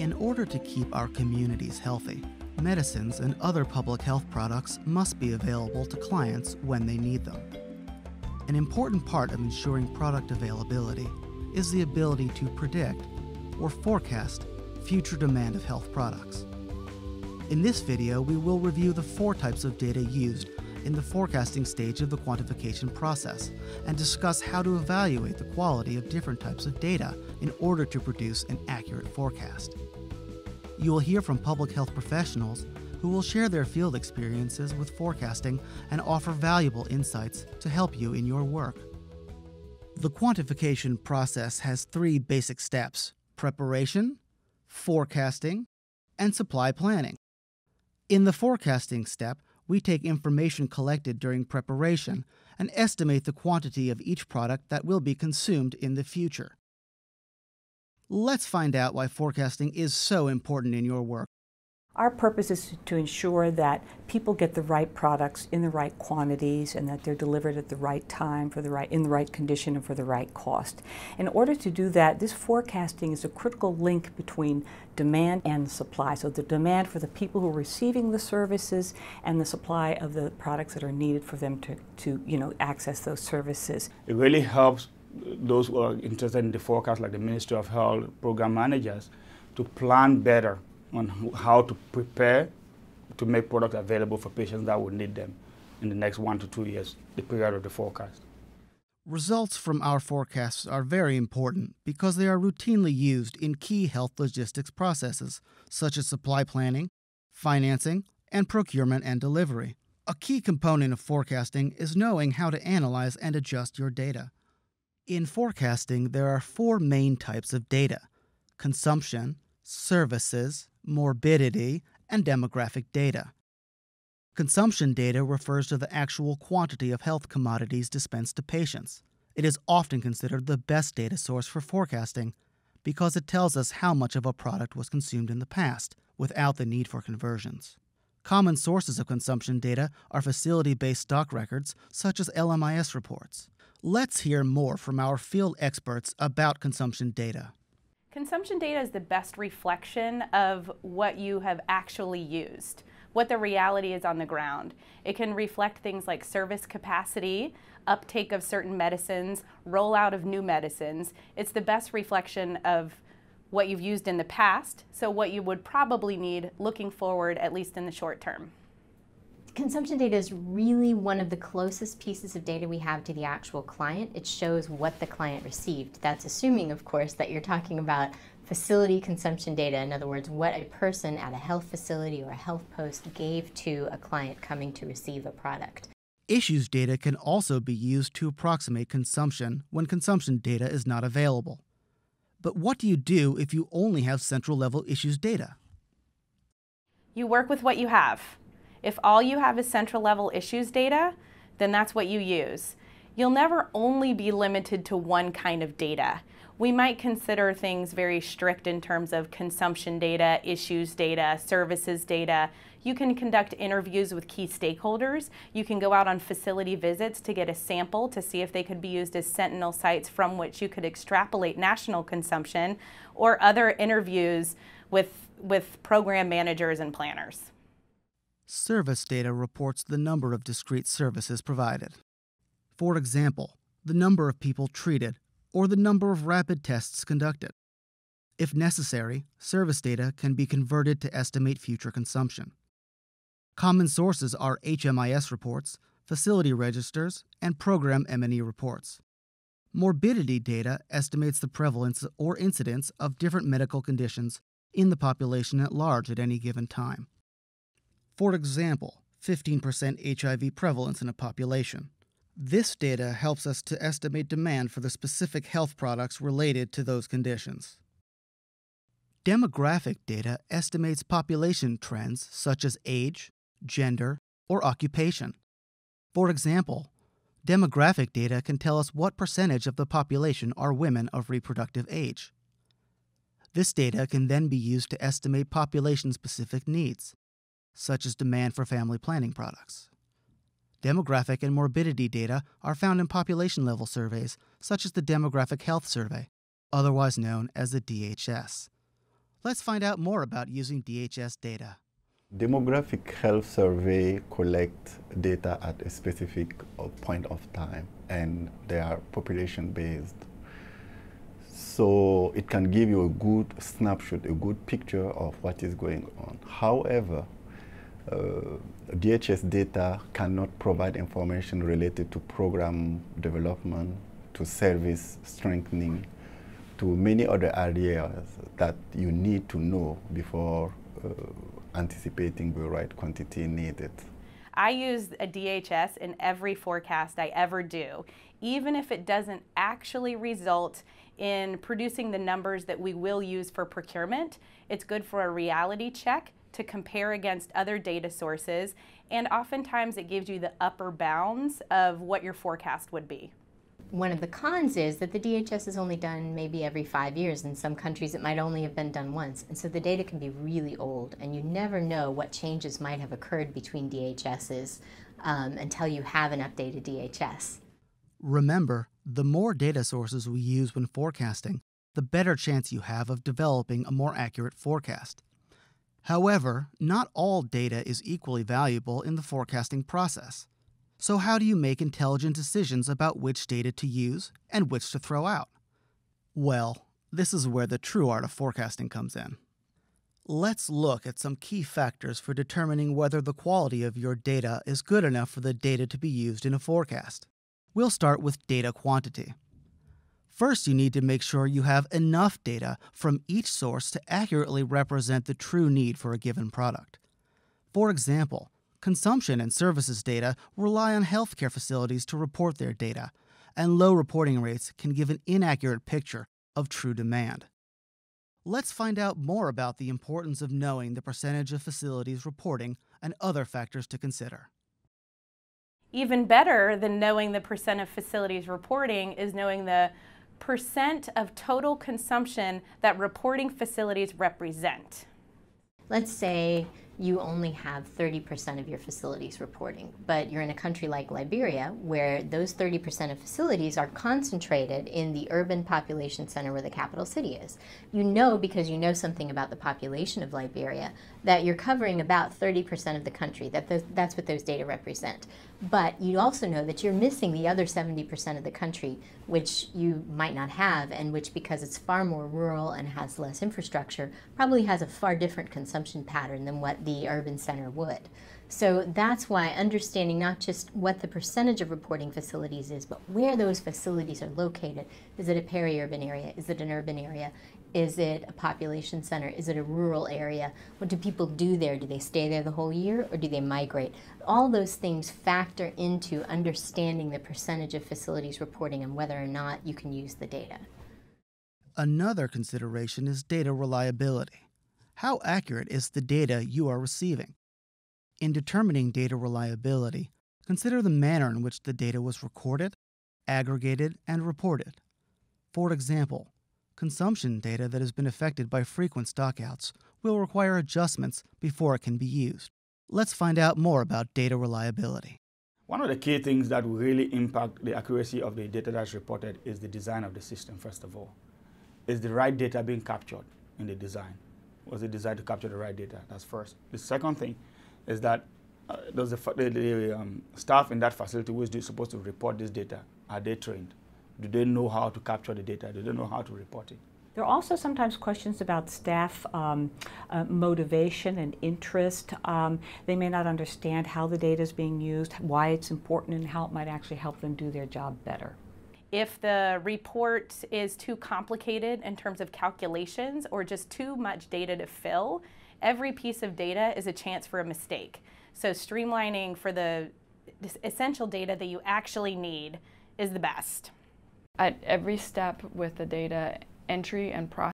In order to keep our communities healthy, medicines and other public health products must be available to clients when they need them. An important part of ensuring product availability is the ability to predict or forecast future demand of health products. In this video, we will review the four types of data used in the forecasting stage of the quantification process and discuss how to evaluate the quality of different types of data in order to produce an accurate forecast. You will hear from public health professionals who will share their field experiences with forecasting and offer valuable insights to help you in your work. The quantification process has three basic steps preparation, forecasting, and supply planning. In the forecasting step, we take information collected during preparation and estimate the quantity of each product that will be consumed in the future. Let's find out why forecasting is so important in your work. Our purpose is to ensure that people get the right products in the right quantities and that they're delivered at the right time for the right in the right condition and for the right cost. In order to do that, this forecasting is a critical link between demand and supply. So the demand for the people who are receiving the services and the supply of the products that are needed for them to, to you know, access those services. It really helps those who are interested in the forecast, like the Ministry of Health program managers, to plan better on how to prepare to make products available for patients that will need them in the next one to two years, the period of the forecast. Results from our forecasts are very important because they are routinely used in key health logistics processes, such as supply planning, financing, and procurement and delivery. A key component of forecasting is knowing how to analyze and adjust your data. In forecasting, there are four main types of data consumption, services, morbidity, and demographic data. Consumption data refers to the actual quantity of health commodities dispensed to patients. It is often considered the best data source for forecasting because it tells us how much of a product was consumed in the past without the need for conversions. Common sources of consumption data are facility based stock records such as LMIS reports. Let's hear more from our field experts about consumption data. Consumption data is the best reflection of what you have actually used, what the reality is on the ground. It can reflect things like service capacity, uptake of certain medicines, rollout of new medicines. It's the best reflection of what you've used in the past, so what you would probably need looking forward, at least in the short term consumption data is really one of the closest pieces of data we have to the actual client. It shows what the client received. That's assuming, of course, that you're talking about facility consumption data. In other words, what a person at a health facility or a health post gave to a client coming to receive a product. Issues data can also be used to approximate consumption when consumption data is not available. But what do you do if you only have central level issues data? You work with what you have. If all you have is central level issues data, then that's what you use. You'll never only be limited to one kind of data. We might consider things very strict in terms of consumption data, issues data, services data. You can conduct interviews with key stakeholders. You can go out on facility visits to get a sample to see if they could be used as sentinel sites from which you could extrapolate national consumption or other interviews with, with program managers and planners. Service data reports the number of discrete services provided. For example, the number of people treated or the number of rapid tests conducted. If necessary, service data can be converted to estimate future consumption. Common sources are HMIS reports, facility registers, and program M&E reports. Morbidity data estimates the prevalence or incidence of different medical conditions in the population at large at any given time. For example, 15% HIV prevalence in a population. This data helps us to estimate demand for the specific health products related to those conditions. Demographic data estimates population trends such as age, gender, or occupation. For example, demographic data can tell us what percentage of the population are women of reproductive age. This data can then be used to estimate population specific needs, such as demand for family planning products. Demographic and morbidity data are found in population level surveys, such as the Demographic Health Survey, otherwise known as the DHS. Let's find out more about using DHS data. Demographic health survey collect data at a specific uh, point of time and they are population based. So it can give you a good snapshot, a good picture of what is going on. However, DHS data cannot provide information related to program development, to service strengthening, to many other areas that you need to know before uh, anticipating the right quantity needed. I use a DHS in every forecast I ever do, even if it doesn't actually result in producing the numbers that we will use for procurement. It's good for a reality check to compare against other data sources, and oftentimes it gives you the upper bounds of what your forecast would be. One of the cons is that the DHS is only done maybe every five years. In some countries, it might only have been done once. And so the data can be really old, and you never know what changes might have occurred between DHSs um, until you have an updated DHS. Remember, the more data sources we use when forecasting, the better chance you have of developing a more accurate forecast. However, not all data is equally valuable in the forecasting process. So, how do you make intelligent decisions about which data to use and which to throw out? Well, this is where the true art of forecasting comes in. Let's look at some key factors for determining whether the quality of your data is good enough for the data to be used in a forecast. We'll start with data quantity. First, you need to make sure you have enough data from each source to accurately represent the true need for a given product. For example, Consumption and services data rely on healthcare facilities to report their data, and low reporting rates can give an inaccurate picture of true demand. Let's find out more about the importance of knowing the percentage of facilities reporting and other factors to consider. Even better than knowing the percent of facilities reporting is knowing the percent of total consumption that reporting facilities represent. Let's say you only have 30% of your facilities reporting. But you're in a country like Liberia where those 30% of facilities are concentrated in the urban population center where the capital city is. You know, because you know something about the population of Liberia, that you're covering about 30% of the country. That that's what those data represent. But you also know that you're missing the other 70% of the country, which you might not have, and which, because it's far more rural and has less infrastructure, probably has a far different consumption pattern than what the urban center would. So that's why understanding not just what the percentage of reporting facilities is, but where those facilities are located. Is it a peri-urban area? Is it an urban area? Is it a population center? Is it a rural area? What do people do there? Do they stay there the whole year or do they migrate? All those things factor into understanding the percentage of facilities reporting and whether or not you can use the data. Another consideration is data reliability. How accurate is the data you are receiving? In determining data reliability, consider the manner in which the data was recorded, aggregated, and reported. For example, Consumption data that has been affected by frequent stockouts will require adjustments before it can be used. Let's find out more about data reliability. One of the key things that will really impact the accuracy of the data that's reported is the design of the system, first of all. Is the right data being captured in the design? Was it designed to capture the right data? That's first. The second thing is that uh, does the, the, the um, staff in that facility who is supposed to report this data, are they trained? Do they know how to capture the data? Do they know how to report it? There are also sometimes questions about staff um, uh, motivation and interest. Um, they may not understand how the data is being used, why it's important, and how it might actually help them do their job better. If the report is too complicated in terms of calculations or just too much data to fill, every piece of data is a chance for a mistake. So streamlining for the essential data that you actually need is the best at every step with the data entry and process